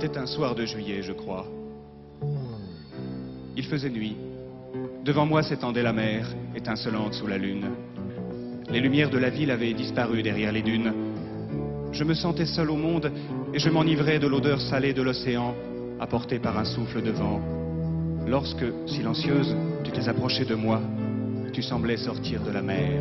C'était un soir de juillet, je crois. Il faisait nuit. Devant moi s'étendait la mer, étincelante sous la lune. Les lumières de la ville avaient disparu derrière les dunes. Je me sentais seul au monde et je m'enivrais de l'odeur salée de l'océan, apportée par un souffle de vent. Lorsque, silencieuse, tu t'es approchée de moi, tu semblais sortir de la mer.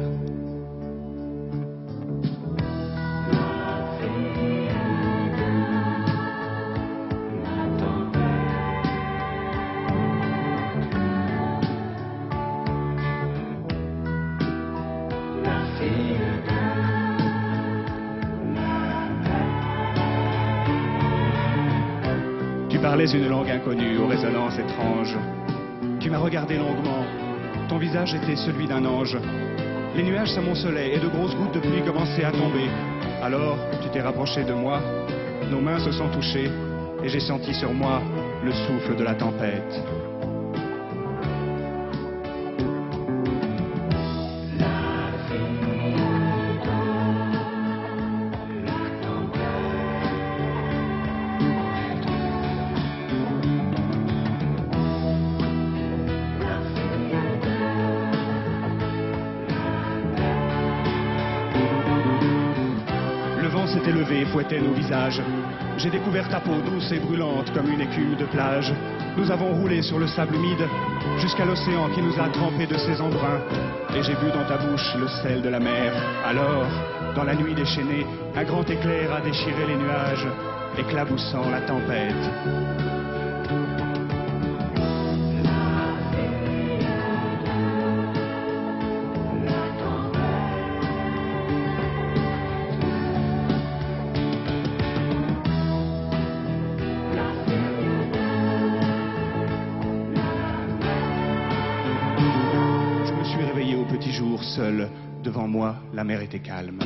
Tu parlais une langue inconnue aux résonances étranges. Tu m'as regardé longuement. Ton visage était celui d'un ange. Les nuages s'amoncelaient et de grosses gouttes de pluie commençaient à tomber. Alors, tu t'es rapproché de moi. Nos mains se sont touchées et j'ai senti sur moi le souffle de la tempête. S'était levé et fouettait nos visages. J'ai découvert ta peau douce et brûlante comme une écume de plage. Nous avons roulé sur le sable humide jusqu'à l'océan qui nous a trempés de ses embruns. Et j'ai bu dans ta bouche le sel de la mer. Alors, dans la nuit déchaînée, un grand éclair a déchiré les nuages, éclaboussant la tempête. Petit jour, seul. Devant moi, la mer était calme.